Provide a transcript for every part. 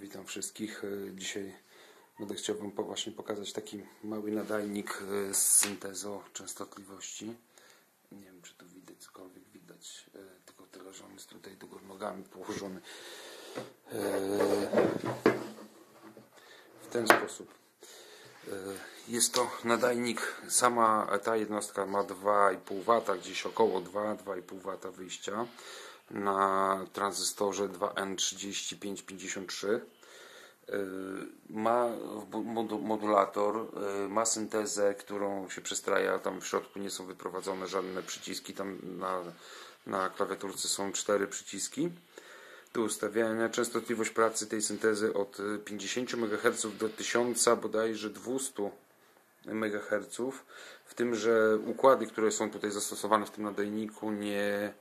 Witam wszystkich. E, Dzisiaj będę chciał Wam właśnie pokazać taki mały nadajnik e, z syntezą częstotliwości. Nie wiem, czy tu widać cokolwiek widać, e, tylko tyle, że on jest tutaj do góry nogami położony. W ten sposób. Jest to nadajnik, sama ta jednostka ma 2,5 W, gdzieś około 2-2,5 W wyjścia na tranzystorze 2N3553. Y, Ma modulator, y, ma syntezę, którą się przestraja. Tam w środku nie są wyprowadzone żadne przyciski. Tam na, na klawiaturce są cztery przyciski do ustawiania. Częstotliwość pracy tej syntezy od y, 50 MHz do 1000 bodajże 200 MHz. W tym, że układy, które są tutaj zastosowane w tym nadajniku nie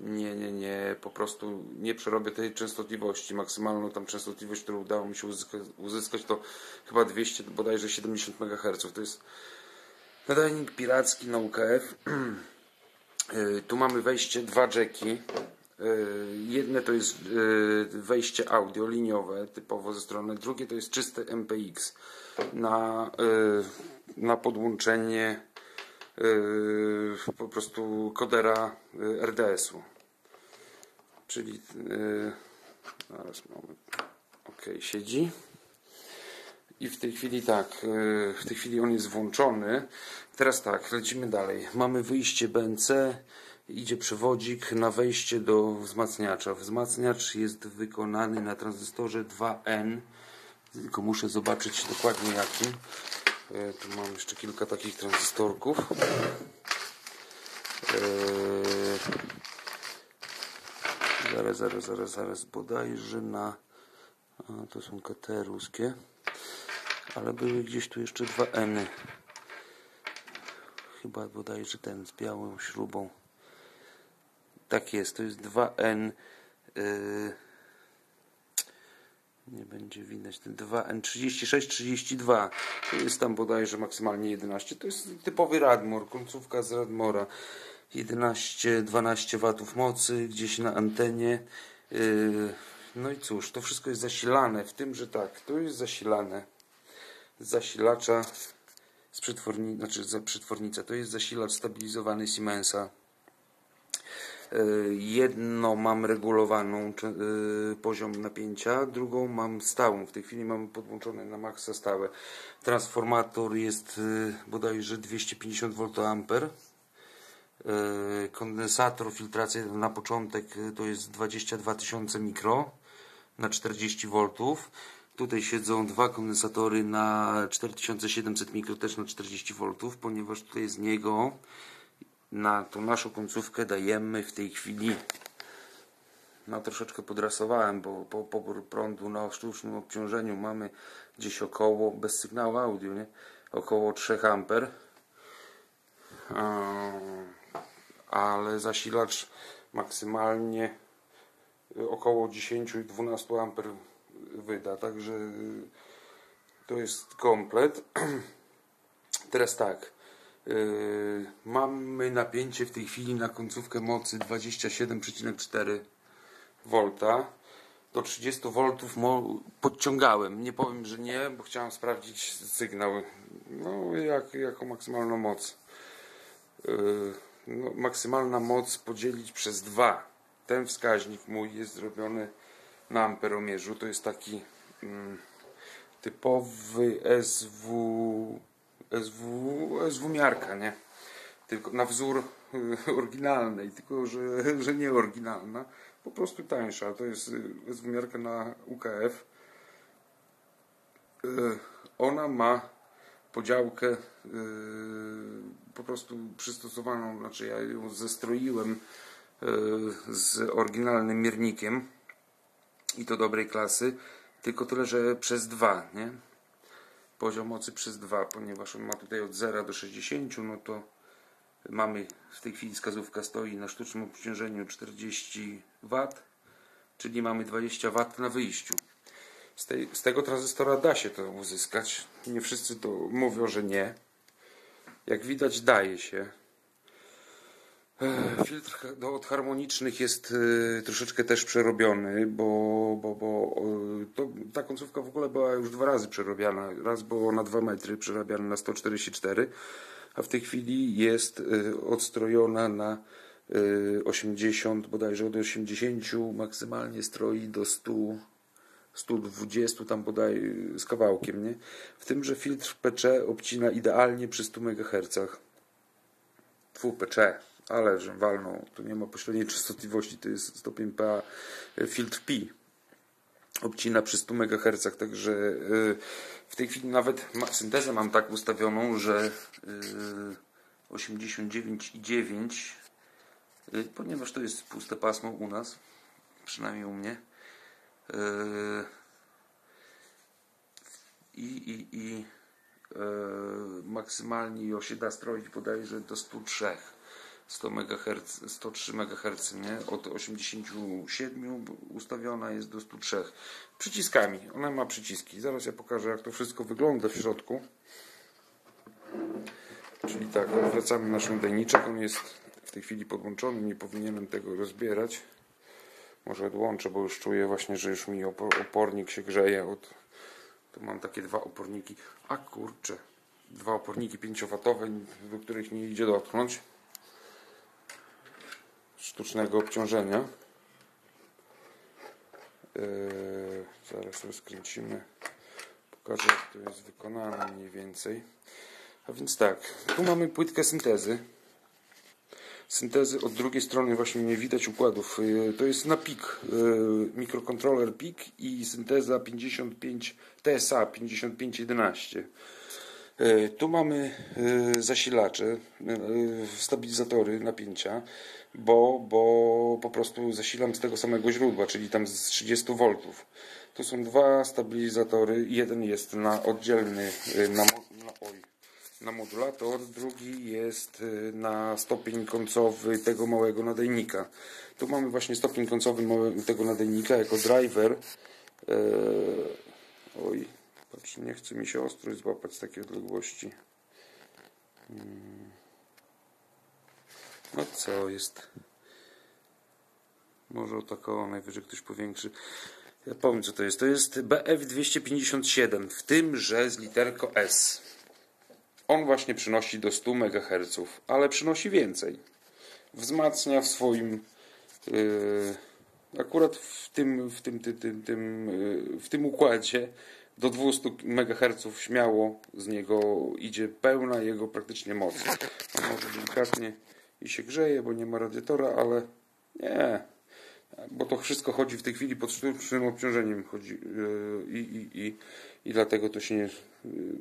nie, nie, nie, po prostu nie przerobię tej częstotliwości. Maksymalną tam częstotliwość, którą udało mi się uzyskać, uzyskać to chyba 200, bodajże 70 MHz. To jest nadajnik piracki na UKF. Yy, Tu mamy wejście, dwa jacki. Yy, Jedne to jest yy, wejście audio liniowe, typowo ze strony, drugie to jest czyste MPX na, yy, na podłączenie yy, po prostu kodera yy, RDS-u. Czyli yy, zaraz moment. Ok, siedzi. I w tej chwili tak, w tej chwili on jest włączony. Teraz tak, lecimy dalej. Mamy wyjście BNC, idzie przewodzik na wejście do wzmacniacza. Wzmacniacz jest wykonany na tranzystorze 2N. Tylko muszę zobaczyć dokładnie jakim. E, Tu mam jeszcze kilka takich tranzystorków. E, Zaraz, zaraz, zaraz, zaraz. Bodajże na. A, to są KT ruskie. Ale były gdzieś tu jeszcze dwa N. Chyba bodajże ten z białą śrubą. Tak jest, to jest 2N. Yy, nie będzie widać. Ten 2N36, 32. To jest tam bodajże maksymalnie 11. To jest typowy Radmor, końcówka z Radmora. 11-12 watów mocy gdzieś na antenie. Yy, No i cóż, to wszystko jest zasilane. W tym, że tak, to jest zasilane z zasilacza z przetworni, znaczy za przetwornica. To jest zasilacz stabilizowany Siemensa. Y, Jedno mam regulowaną y, poziom napięcia, drugą mam stałą. W tej chwili mam podłączone na maksa stałe. Transformator jest y, bodajże 250 VA. Kondensator, filtracja na początek to jest 22 tysiące mikro na 40 V. Tutaj siedzą dwa kondensatory na 4700 mikro też na 40 V, ponieważ tutaj z niego na tą naszą końcówkę dajemy w tej chwili no troszeczkę podrasowałem, bo po pobór prądu na sztucznym obciążeniu mamy gdzieś około, bez sygnału audio, nie? Około 3 amper. Ale zasilacz maksymalnie około 10-12 amper wyda, także to jest komplet. Teraz tak. Yy, mamy napięcie w tej chwili na końcówkę mocy 27,4 V. Do 30 V podciągałem. Nie powiem, że nie, bo chciałem sprawdzić sygnał. No, jak, jaką maksymalną moc. Yy, no, maksymalna moc podzielić przez 2. Ten wskaźnik mój jest zrobiony na amperomierzu. To jest taki mm, typowy SW SW, SW miarka, nie? Tylko na wzór y, oryginalnej, tylko że, że nie oryginalna, po prostu tańsza. To jest y, SW miarka na UKF. Y, Ona ma podziałkę po prostu przystosowaną, znaczy ja ją zestroiłem z oryginalnym miernikiem i to dobrej klasy, tylko tyle, że przez dwa, nie? Poziom mocy przez 2, ponieważ on ma tutaj od 0 do 60, no to mamy w tej chwili wskazówka stoi na sztucznym obciążeniu 40 W, czyli mamy 20 W na wyjściu. Z, tej, z tego tranzystora da się to uzyskać. Nie wszyscy to mówią, że nie. Jak widać daje się. Filtr do od harmonicznych jest e, troszeczkę też przerobiony, bo, bo, bo to, ta końcówka w ogóle była już dwa razy przerobiona. Raz było na 2 metry przerabiana na 144, a w tej chwili jest odstrojona na 80, bodajże od 80 maksymalnie stroi do 100, 120 tam bodaj z kawałkiem, nie? W tym, że filtr PC obcina idealnie przy 100 MHz. Fu, PC ale że walną, tu nie ma pośredniej częstotliwości, to jest stopień PA, filtr Pi obcina przy 100 MHz, także y, w tej chwili nawet syntezę mam tak ustawioną, że 89,9 y, y, ponieważ to jest puste pasmo u nas, przynajmniej u mnie i, i, i maksymalnie ją się da stroić bodajże do 103 100 MHz, 103 MHz, nie? Od 87 ustawiona jest do 103 przyciskami. Ona ma przyciski. Zaraz ja pokażę jak to wszystko wygląda w środku. Czyli tak, wracamy naszym dajniczek. On jest w tej chwili podłączony. Nie powinienem tego rozbierać. Może odłączę, bo już czuję właśnie, że już mi opornik się grzeje. Od... Tu mam takie dwa oporniki. A kurczę. Dwa oporniki 5W, do których nie idzie dotknąć sztucznego obciążenia. Yy, zaraz rozkręcimy. Pokażę jak to jest wykonane mniej więcej. A więc tak, tu mamy płytkę syntezy. Syntezy od drugiej strony właśnie nie widać układów. Yy, to jest na PIK, yy, mikrokontroler PIK i synteza 55 TSA 5511. Tu mamy zasilacze, stabilizatory napięcia bo, bo po prostu zasilam z tego samego źródła, czyli tam z 30 V. Tu są dwa stabilizatory. Jeden jest na oddzielny y, na, na, oj, na modulator, drugi jest y, na stopień końcowy tego małego nadajnika. Tu mamy właśnie stopień końcowy tego nadajnika jako driver. Eee, oj, patrz, nie chce mi się ostrój złapać z takiej odległości. Hmm. No co jest? Może takowo najwyżej ktoś powiększy. Ja powiem co to jest. To jest BF257, w tym, że z literko S. On właśnie przynosi do 100 MHz, ale przynosi więcej. Wzmacnia w swoim yy, akurat w tym, w tym, tym, tym, tym, yy, w tym układzie do 200 MHz śmiało z niego idzie pełna jego praktycznie moc. Może delikatnie i się grzeje, bo nie ma radiatora, ale nie, bo to wszystko chodzi w tej chwili pod sztucznym obciążeniem chodzi yy, i, i, i, i dlatego to się nie,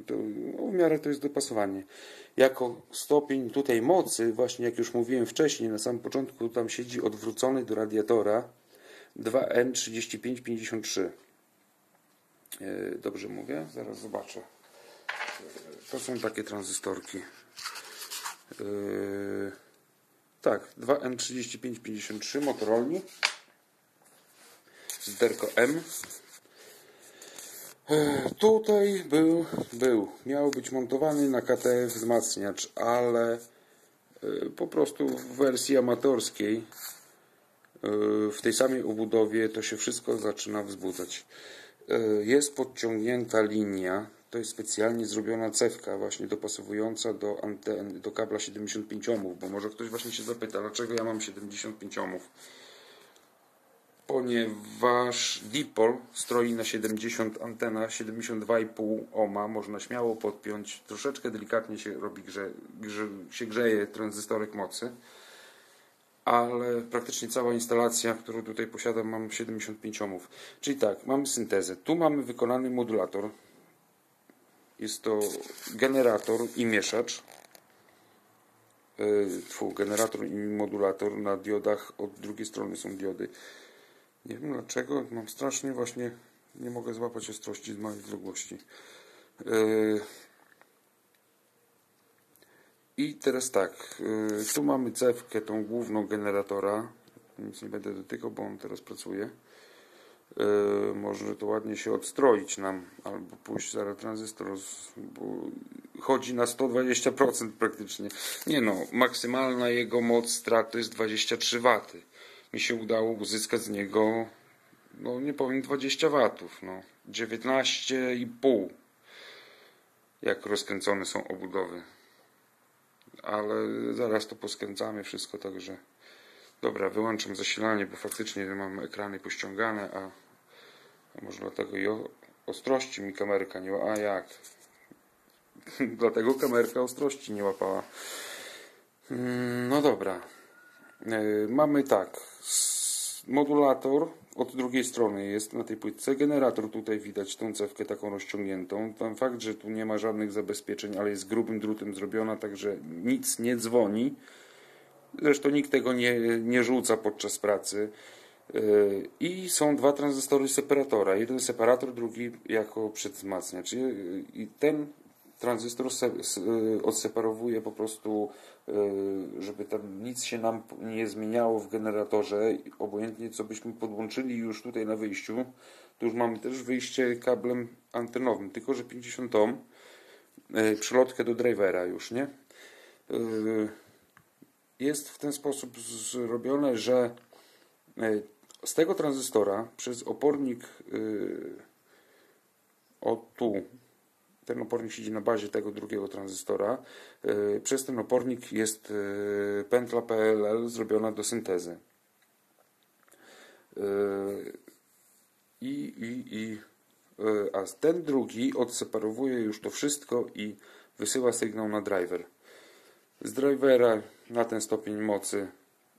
to, no, w miarę to jest dopasowanie. Jako stopień tutaj mocy, właśnie jak już mówiłem wcześniej, na samym początku tam siedzi odwrócony do radiatora 2N3553. Yy, dobrze mówię? Zaraz zobaczę. To są takie tranzystorki. Yy, tak, 2N3553 Motorola z derko M. E, tutaj był, był, miał być montowany na KTF wzmacniacz, ale e, po prostu w wersji amatorskiej e, w tej samej obudowie to się wszystko zaczyna wzbudzać. Jest podciągnięta linia, to jest specjalnie zrobiona cewka właśnie dopasowująca do anten, do kabla 75 ohmów, bo może ktoś właśnie się zapyta, dlaczego ja mam 75 ohmów? Ponieważ dipol stroi na 70 antena 72,5 ohma można śmiało podpiąć troszeczkę delikatnie się robi grze, grze, się grzeje tranzystorek mocy ale praktycznie cała instalacja, którą tutaj posiadam mam 75 ohmów. Czyli tak, mamy syntezę. Tu mamy wykonany modulator jest to generator i mieszacz Tfu, generator i modulator na diodach od drugiej strony są diody nie wiem dlaczego, mam strasznie właśnie, nie mogę złapać ostrości z małej odległości. Yy. I teraz tak, yy, tu mamy cewkę, tą główną generatora. Nic nie będę dotykał, bo on teraz pracuje. Yy, może to ładnie się odstroić nam, albo pójść zaraz tranzystor, bo chodzi na 120% praktycznie. Nie no, maksymalna jego moc strat to jest 23 W. Mi się udało uzyskać z niego, no nie powiem 20 watów, no 19,5 jak rozkręcone są obudowy. Ale zaraz to poskręcamy wszystko, także dobra, wyłączam zasilanie, bo faktycznie mam ekrany pościągane, a może dlatego i o, ostrości mi kamerka nie łapała. A jak? dlatego kamerka ostrości nie łapała. Mm, No dobra. E, Mamy tak. Modulator od drugiej strony jest na tej płytce. Generator tutaj widać tą cewkę taką rozciągniętą. Ten fakt, że tu nie ma żadnych zabezpieczeń, ale jest grubym drutem zrobiona, także nic nie dzwoni. Zresztą nikt tego nie, nie rzuca podczas pracy. I są dwa tranzystory separatora. Jeden separator, drugi jako przedwzmacniacz. I- ten tranzystor yy, odseparowuje po prostu, yy, żeby tam nic się nam nie zmieniało w generatorze. Obojętnie co byśmy podłączyli już tutaj na wyjściu, to już mamy też wyjście kablem antenowym, tylko że 50 ohm. Yy, Przylotkę do drivera już, nie? Jest w ten sposób zrobione, że z tego tranzystora przez opornik e, o tu, ten opornik siedzi na bazie tego drugiego tranzystora, e, przez ten opornik jest e, pętla PLL zrobiona do syntezy. E, I, i, i e, a ten drugi odseparowuje już to wszystko i wysyła sygnał na driver. Z drivera na ten stopień mocy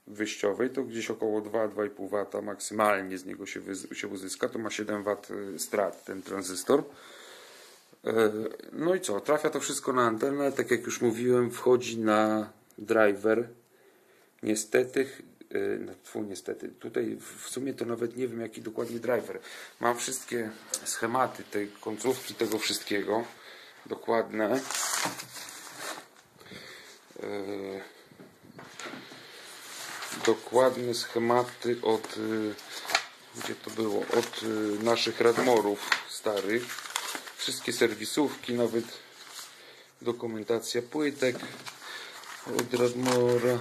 wyjściowej to gdzieś około 2-2,5 W maksymalnie z niego się, się uzyska. To ma 7 W strat ten tranzystor. E, No i co? Trafia to wszystko na antenę. Tak jak już mówiłem, wchodzi na driver. Niestety, e, no, niestety, tutaj w sumie to nawet nie wiem jaki dokładnie driver. Mam wszystkie schematy tej końcówki tego wszystkiego dokładne. E, dokładne schematy od y, gdzie to było od y, naszych radmorów starych wszystkie serwisówki nawet dokumentacja płytek od radmora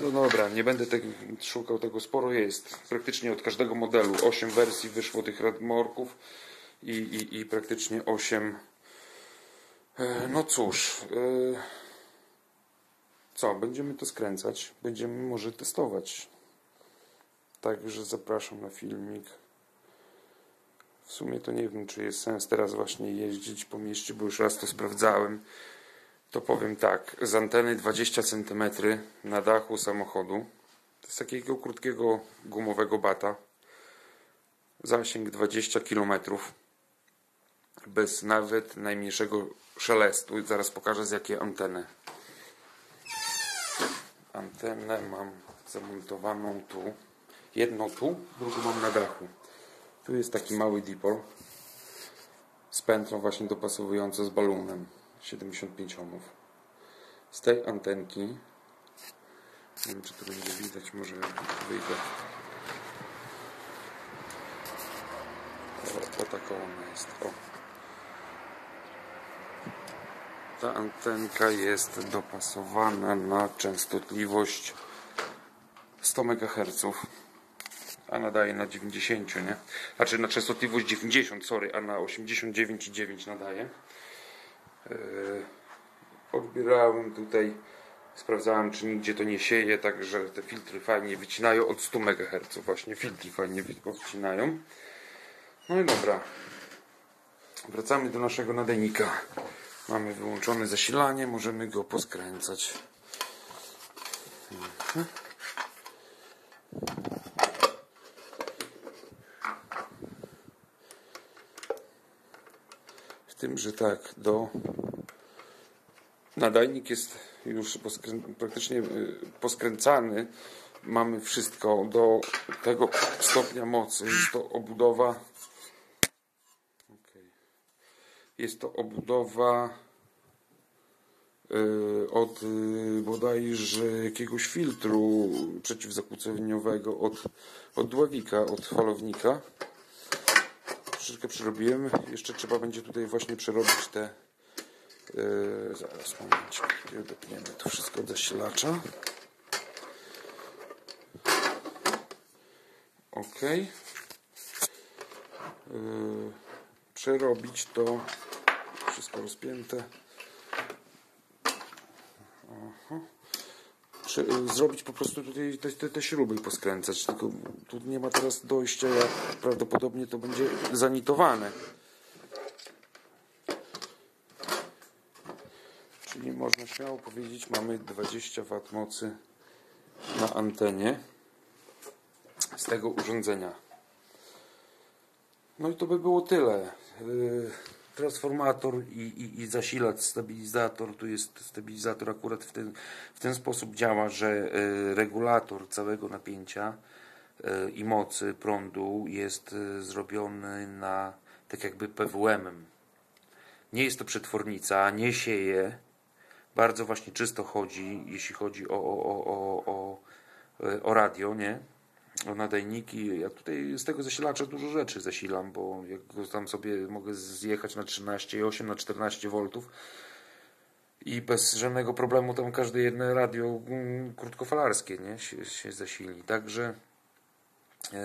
no dobra, nie będę tego, szukał tego, sporo jest. Praktycznie od każdego modelu. 8 wersji wyszło tych radmorków i, i, i praktycznie 8 E, No cóż, e, co, będziemy to skręcać, będziemy może testować. Także zapraszam na filmik. W sumie to nie wiem, czy jest sens teraz właśnie jeździć po mieście, bo już raz to sprawdzałem. To powiem tak, z anteny 20 cm na dachu samochodu, jest takiego krótkiego gumowego bata, zasięg 20 km bez nawet najmniejszego szelestu. Zaraz pokażę z jakiej anteny. Antenę mam zamontowaną tu. Jedną tu, drugą mam na dachu. Tu jest taki mały dipol z pętlą właśnie dopasowującą z balunem 75 ohmów. Z tej antenki nie wiem czy to będzie widać, może wyjdę. O, o taką ona jest. O. Ta antenka jest dopasowana na częstotliwość 100 MHz, a nadaje na 90, nie? Znaczy na częstotliwość 90, sorry, a na 89,9 nadaje. Yy, odbierałem tutaj, sprawdzałem czy nigdzie to nie sieje, także te filtry fajnie wycinają od 100 MHz, właśnie filtry fajnie wy- odcinają. No i dobra. Wracamy do naszego nadajnika. Mamy wyłączone zasilanie, możemy go poskręcać. W tym, że tak, do nadajnik jest już poskrę... praktycznie y, poskręcany. Mamy wszystko do tego stopnia mocy. Jest to obudowa Jest to obudowa y, od y, bodajże jakiegoś filtru przeciwzakłóceniowego od, od dławika, od falownika. troszeczkę przerobiłem. Jeszcze trzeba będzie tutaj właśnie przerobić te. Yy, zaraz momencik. Odepniemy to wszystko od zasilacza. Ok. Yy, przerobić to wszystko rozpięte. Aha. Prze zrobić po prostu tutaj te, te, te śruby i poskręcać. Tylko tu nie ma teraz dojścia, jak prawdopodobnie to będzie zanitowane. Czyli można śmiało powiedzieć, mamy 20 W mocy na antenie z tego urządzenia. No i to by było tyle. Yy, transformator i, i, i zasilacz, stabilizator. Tu jest stabilizator akurat w ten, w ten sposób działa, że yy, regulator całego napięcia yy, i mocy prądu jest zrobiony na tak jakby PWM. Nie jest to przetwornica, nie sieje. Bardzo właśnie czysto chodzi, jeśli chodzi o, o, o, o, o radio, nie? Nadajniki. Ja tutaj z tego zasilacza dużo rzeczy zasilam, bo jak tam sobie mogę zjechać na 13,8 na 14 V i bez żadnego problemu tam każde jedno radio mm, krótkofalarskie nie, się, się zasili. Także yy,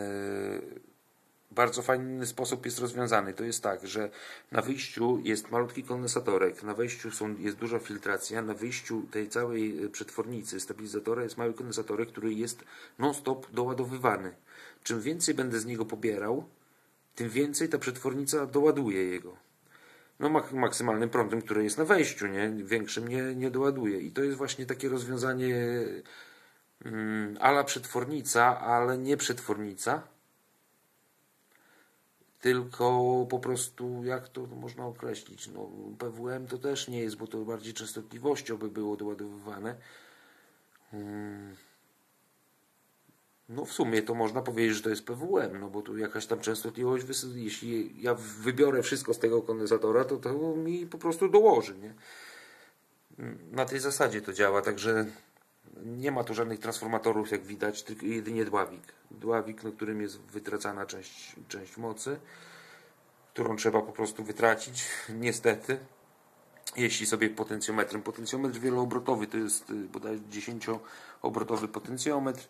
bardzo fajny sposób jest rozwiązany. To jest tak, że na wyjściu jest malutki kondensatorek, na wejściu są, jest duża filtracja, na wyjściu tej całej e, przetwornicy, stabilizatora jest mały kondensatorek, który jest non-stop doładowywany. Czym więcej będę z niego pobierał, tym więcej ta przetwornica doładuje jego. No maksymalnym prądem, który jest na wejściu, nie? Większym nie, nie doładuje. I to jest właśnie takie rozwiązanie mm, ala przetwornica, ale nie przetwornica tylko po prostu jak to można określić? No, PWM to też nie jest, bo to bardziej częstotliwością by było doładowywane. Hmm. No w sumie to można powiedzieć, że to jest PWM, no bo tu jakaś tam częstotliwość, jeśli ja wybiorę wszystko z tego kondensatora, to to mi po prostu dołoży, nie? Na tej zasadzie to działa, także nie ma tu żadnych transformatorów, jak widać, tylko jedynie dławik. Dławik, na którym jest wytracana część, część mocy, którą trzeba po prostu wytracić, niestety. Jeśli sobie potencjometrem, potencjometr wieloobrotowy to jest y, bodaj 10-obrotowy potencjometr.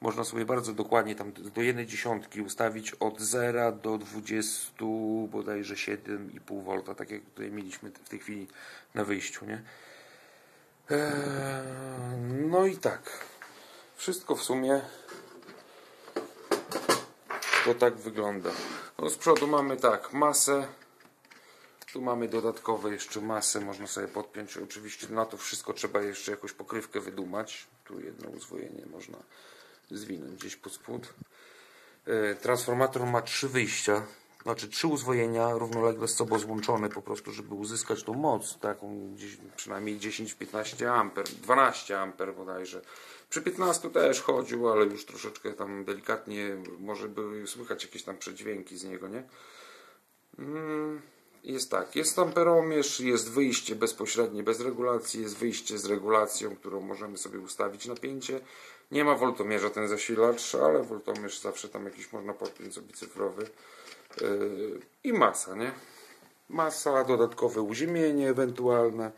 Można sobie bardzo dokładnie tam do jednej dziesiątki ustawić od 0 do 20, bodajże 7,5 V, tak jak tutaj mieliśmy w tej chwili na wyjściu. Nie? Eee, no i tak. Wszystko w sumie to tak wygląda. No z przodu mamy tak, masę. Tu mamy dodatkowe jeszcze masę, można sobie podpiąć. Oczywiście na to wszystko trzeba jeszcze jakąś pokrywkę wydumać. Tu jedno uzwojenie można zwinąć gdzieś pod spód. Eee, transformator ma trzy wyjścia znaczy trzy uzwojenia równolegle z sobą złączone po prostu, żeby uzyskać tą moc, taką gdzieś przynajmniej 10-15 amper, 12 amper bodajże. Przy 15 też chodził, ale już troszeczkę tam delikatnie, może były słychać jakieś tam przedźwięki z niego, nie? Mm, jest tak, jest amperomierz, jest wyjście bezpośrednie, bez regulacji, jest wyjście z regulacją, którą możemy sobie ustawić napięcie. Nie ma woltomierza ten zasilacz, ale woltomierz zawsze tam jakiś można podpiąć sobie cyfrowy i masa, nie? Masa, dodatkowe uziemienie ewentualne.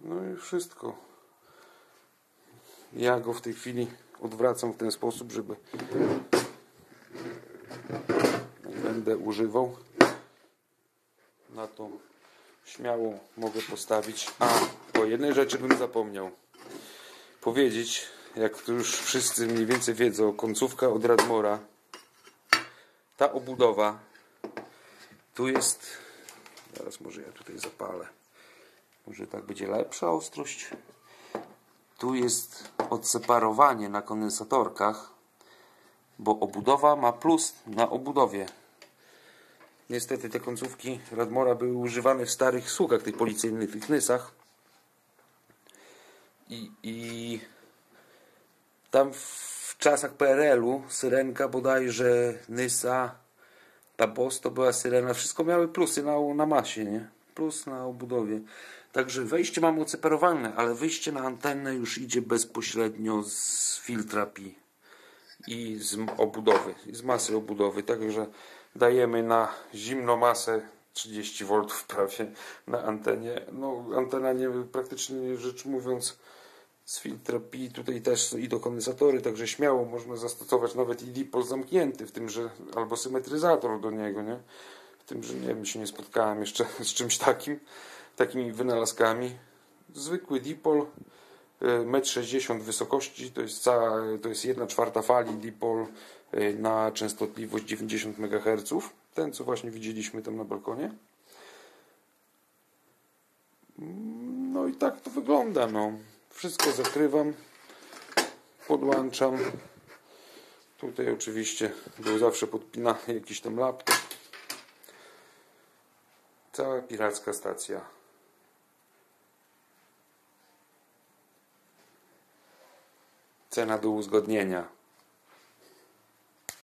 No i wszystko. Ja go w tej chwili odwracam w ten sposób, żeby będę używał. Na to śmiało mogę postawić. A, o jednej rzeczy bym zapomniał powiedzieć, jak to już wszyscy mniej więcej wiedzą, końcówka od Radmora ta obudowa tu jest teraz może ja tutaj zapalę może tak będzie lepsza ostrość. Tu jest odseparowanie na kondensatorkach bo obudowa ma plus na obudowie. Niestety te końcówki Radmora były używane w starych słukach tych policyjnych, tych nysach. I, i tam w czasach PRL-u syrenka bodajże Nysa, ta BOS to była syrena, wszystko miały plusy na, na masie, nie? Plus na obudowie. Także wejście mamy oceperowane, ale wyjście na antenę już idzie bezpośrednio z filtra PI i z obudowy, z masy obudowy. Także dajemy na zimną masę 30 V prawie na antenie. No, antena nie, praktycznie rzecz mówiąc z filtra pi tutaj też i do kondensatory, także śmiało można zastosować nawet i dipol zamknięty, w tym, że albo symetryzator do niego, nie? W tym, że nie wiem, się nie spotkałem jeszcze z czymś takim, takimi wynalazkami. Zwykły dipol, 1,60 m wysokości, to jest cała, to jest 1 czwarta fali dipol y, na częstotliwość 90 MHz. Ten, co właśnie widzieliśmy tam na balkonie. No i tak to wygląda, no. Wszystko zakrywam, podłączam. Tutaj oczywiście był zawsze podpina jakiś tam laptop. Cała piracka stacja. Cena do uzgodnienia.